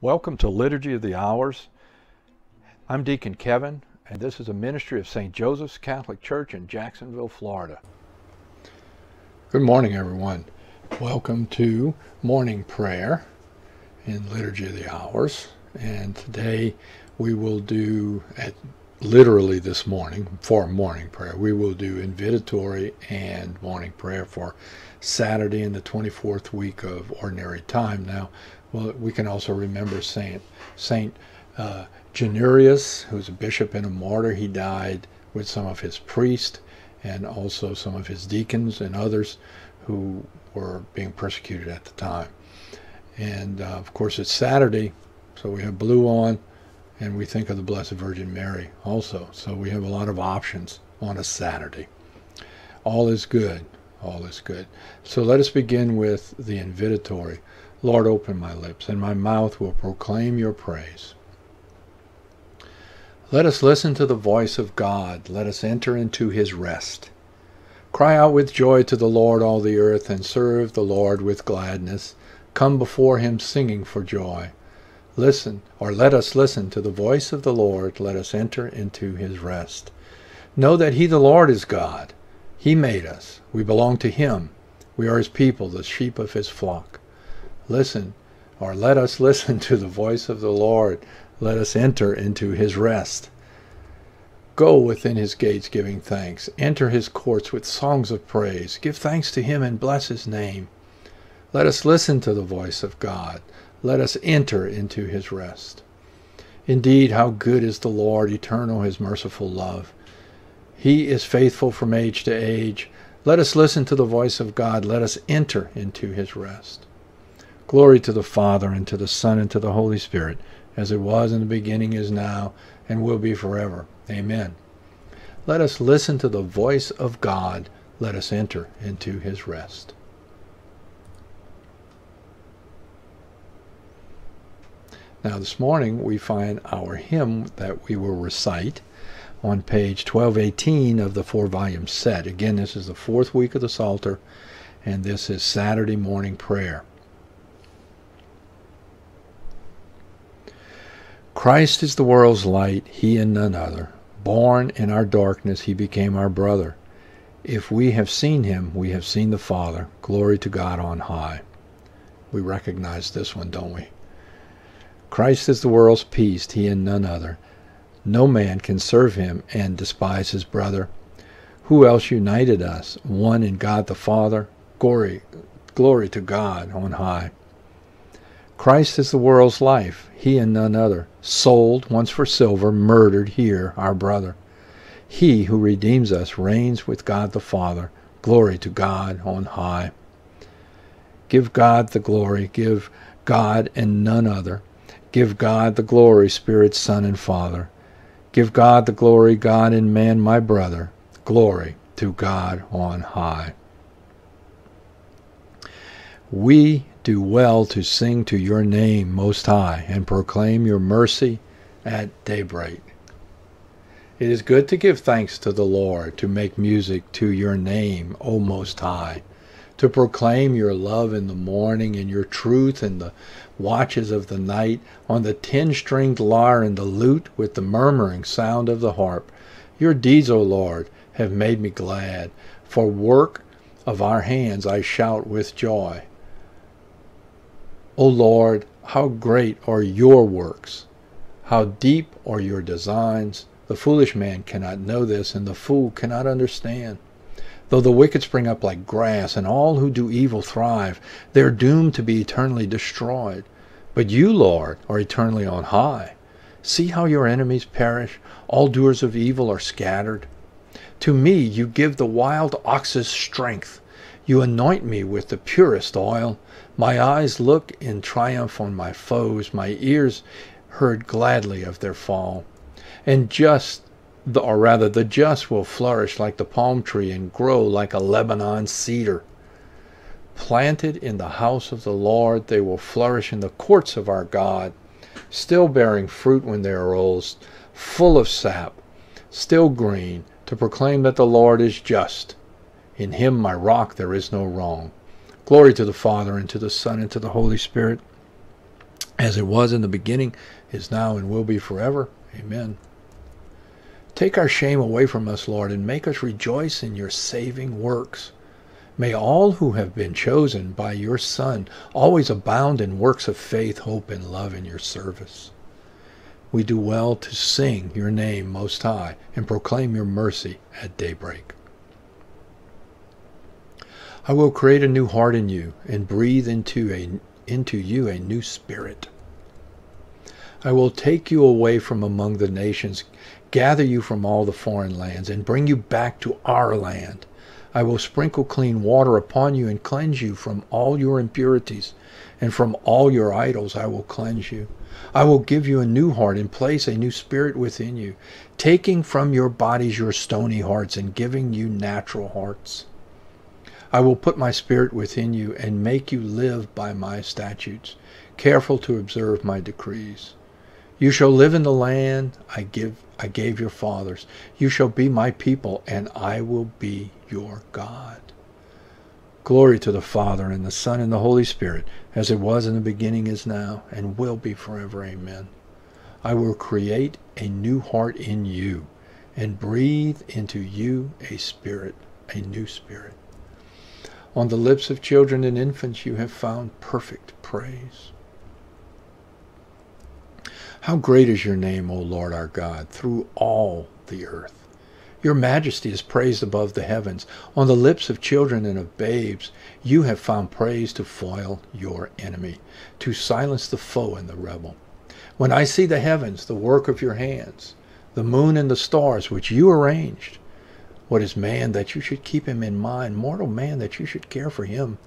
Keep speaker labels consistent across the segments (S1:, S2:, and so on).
S1: Welcome to Liturgy of the Hours. I'm Deacon Kevin, and this is a ministry of St. Joseph's Catholic Church in Jacksonville, Florida. Good morning, everyone. Welcome to morning prayer in Liturgy of the Hours. And today we will do, at literally this morning, for morning prayer, we will do invitatory and morning prayer for Saturday in the 24th week of Ordinary Time. Now, well, we can also remember Saint Saint uh, Januarius, who's a bishop and a martyr. He died with some of his priests and also some of his deacons and others who were being persecuted at the time. And uh, of course, it's Saturday, so we have blue on, and we think of the Blessed Virgin Mary also. So we have a lot of options on a Saturday. All is good. All is good. So let us begin with the invitatory. Lord, open my lips, and my mouth will proclaim your praise. Let us listen to the voice of God. Let us enter into his rest. Cry out with joy to the Lord, all the earth, and serve the Lord with gladness. Come before him singing for joy. Listen, or let us listen to the voice of the Lord. Let us enter into his rest. Know that he, the Lord, is God. He made us. We belong to him. We are his people, the sheep of his flock. Listen, or let us listen to the voice of the Lord. Let us enter into his rest. Go within his gates giving thanks. Enter his courts with songs of praise. Give thanks to him and bless his name. Let us listen to the voice of God. Let us enter into his rest. Indeed, how good is the Lord, eternal his merciful love. He is faithful from age to age. Let us listen to the voice of God. Let us enter into his rest. Glory to the Father, and to the Son, and to the Holy Spirit, as it was in the beginning, is now, and will be forever. Amen. Let us listen to the voice of God. Let us enter into his rest. Now, this morning we find our hymn that we will recite on page 1218 of the four volume set. Again, this is the fourth week of the Psalter, and this is Saturday morning prayer. Christ is the world's light, he and none other. Born in our darkness, he became our brother. If we have seen him, we have seen the Father. Glory to God on high. We recognize this one, don't we? Christ is the world's peace, he and none other. No man can serve him and despise his brother. Who else united us? One in God the Father. Glory, glory to God on high. Christ is the world's life, he and none other. Sold once for silver, murdered here, our brother. He who redeems us reigns with God the Father. Glory to God on high. Give God the glory, give God and none other. Give God the glory, Spirit, Son, and Father. Give God the glory, God and man, my brother. Glory to God on high. We do well to sing to your name, Most High, and proclaim your mercy at daybreak. It is good to give thanks to the Lord, to make music to your name, O Most High, to proclaim your love in the morning and your truth in the watches of the night, on the ten stringed lyre and the lute with the murmuring sound of the harp. Your deeds, O Lord, have made me glad. For work of our hands I shout with joy. O Lord, how great are your works! How deep are your designs! The foolish man cannot know this, and the fool cannot understand. Though the wicked spring up like grass, and all who do evil thrive, they are doomed to be eternally destroyed. But you, Lord, are eternally on high. See how your enemies perish, all doers of evil are scattered. To me you give the wild ox's strength. You anoint me with the purest oil. My eyes look in triumph on my foes, my ears heard gladly of their fall. And just, or rather the just will flourish like the palm tree and grow like a Lebanon cedar. Planted in the house of the Lord, they will flourish in the courts of our God, still bearing fruit when they are old, full of sap, still green, to proclaim that the Lord is just. In him, my rock, there is no wrong. Glory to the Father, and to the Son, and to the Holy Spirit, as it was in the beginning, is now, and will be forever. Amen. Take our shame away from us, Lord, and make us rejoice in your saving works. May all who have been chosen by your Son always abound in works of faith, hope, and love in your service. We do well to sing your name most high and proclaim your mercy at daybreak. I will create a new heart in you and breathe into, a, into you a new spirit. I will take you away from among the nations, gather you from all the foreign lands, and bring you back to our land. I will sprinkle clean water upon you and cleanse you from all your impurities, and from all your idols I will cleanse you. I will give you a new heart and place a new spirit within you, taking from your bodies your stony hearts and giving you natural hearts. I will put my spirit within you and make you live by my statutes, careful to observe my decrees. You shall live in the land I give I gave your fathers. You shall be my people, and I will be your God. Glory to the Father and the Son and the Holy Spirit, as it was in the beginning, is now, and will be forever. Amen. I will create a new heart in you, and breathe into you a spirit, a new spirit. On the lips of children and infants you have found perfect praise. How great is your name, O Lord our God, through all the earth. Your majesty is praised above the heavens. On the lips of children and of babes, you have found praise to foil your enemy, to silence the foe and the rebel. When I see the heavens, the work of your hands, the moon and the stars which you arranged, what is man that you should keep him in mind, mortal man that you should care for him?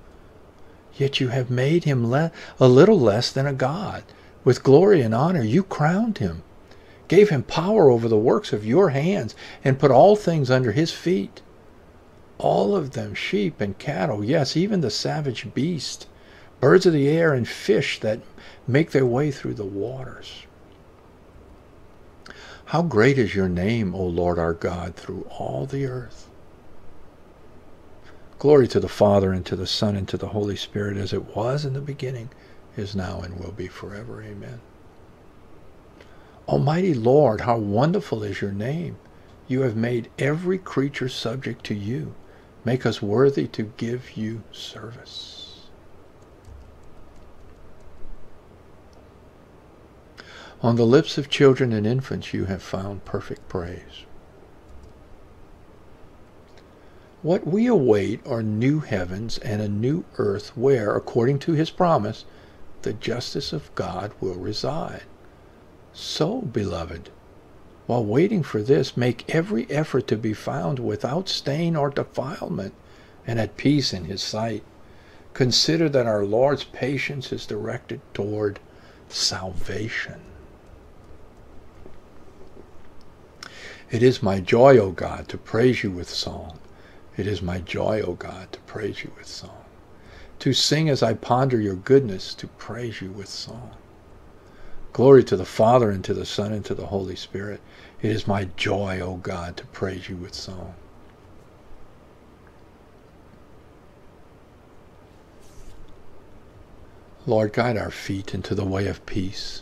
S1: Yet you have made him le- a little less than a god. With glory and honor you crowned him, gave him power over the works of your hands, and put all things under his feet. All of them, sheep and cattle, yes, even the savage beast, birds of the air, and fish that make their way through the waters. How great is your name, O Lord our God, through all the earth. Glory to the Father, and to the Son, and to the Holy Spirit, as it was in the beginning, is now, and will be forever. Amen. Almighty Lord, how wonderful is your name. You have made every creature subject to you. Make us worthy to give you service. On the lips of children and infants you have found perfect praise. What we await are new heavens and a new earth where, according to his promise, the justice of God will reside. So, beloved, while waiting for this, make every effort to be found without stain or defilement and at peace in his sight. Consider that our Lord's patience is directed toward salvation. It is my joy, O God, to praise you with song. It is my joy, O God, to praise you with song. To sing as I ponder your goodness, to praise you with song. Glory to the Father, and to the Son, and to the Holy Spirit. It is my joy, O God, to praise you with song. Lord, guide our feet into the way of peace.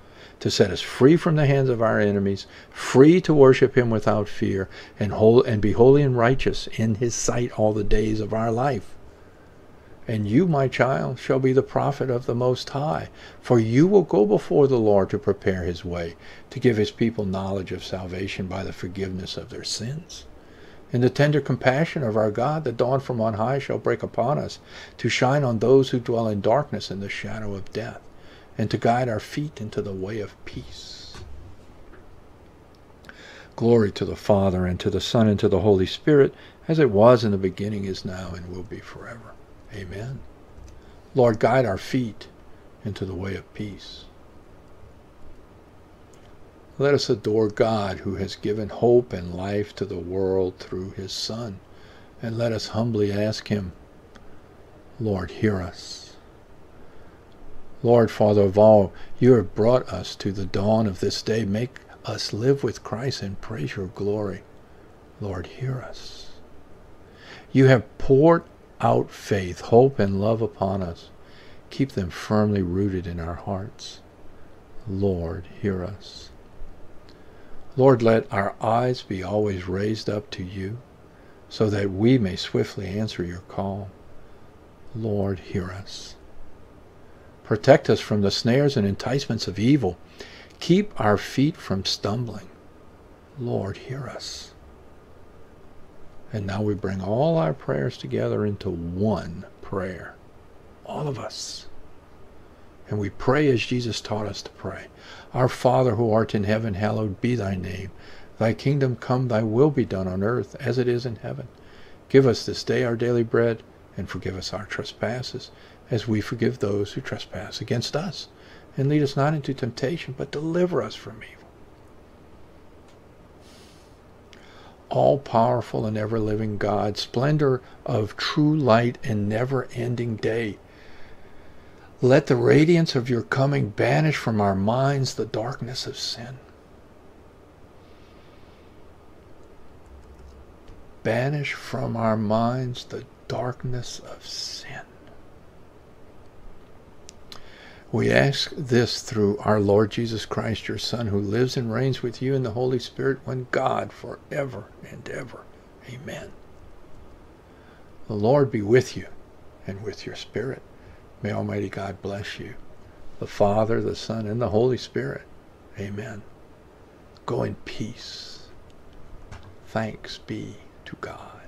S1: to set us free from the hands of our enemies, free to worship him without fear, and, whole, and be holy and righteous in his sight all the days of our life. And you, my child, shall be the prophet of the Most High, for you will go before the Lord to prepare his way, to give his people knowledge of salvation by the forgiveness of their sins. In the tender compassion of our God, the dawn from on high shall break upon us, to shine on those who dwell in darkness and the shadow of death and to guide our feet into the way of peace. Glory to the Father, and to the Son, and to the Holy Spirit, as it was in the beginning, is now, and will be forever. Amen. Lord, guide our feet into the way of peace. Let us adore God who has given hope and life to the world through his Son. And let us humbly ask him, Lord, hear us. Lord, Father of all, you have brought us to the dawn of this day. Make us live with Christ and praise your glory. Lord, hear us. You have poured out faith, hope, and love upon us. Keep them firmly rooted in our hearts. Lord, hear us. Lord, let our eyes be always raised up to you, so that we may swiftly answer your call. Lord, hear us. Protect us from the snares and enticements of evil. Keep our feet from stumbling. Lord, hear us. And now we bring all our prayers together into one prayer. All of us. And we pray as Jesus taught us to pray. Our Father who art in heaven, hallowed be thy name. Thy kingdom come, thy will be done on earth as it is in heaven. Give us this day our daily bread, and forgive us our trespasses, as we forgive those who trespass against us. And lead us not into temptation, but deliver us from evil. All powerful and ever living God, splendor of true light and never ending day. Let the radiance of your coming banish from our minds the darkness of sin. Banish from our minds the darkness of sin. We ask this through our Lord Jesus Christ, your Son, who lives and reigns with you in the Holy Spirit, one God, forever and ever. Amen. The Lord be with you and with your spirit. May Almighty God bless you, the Father, the Son, and the Holy Spirit. Amen. Go in peace. Thanks be to God.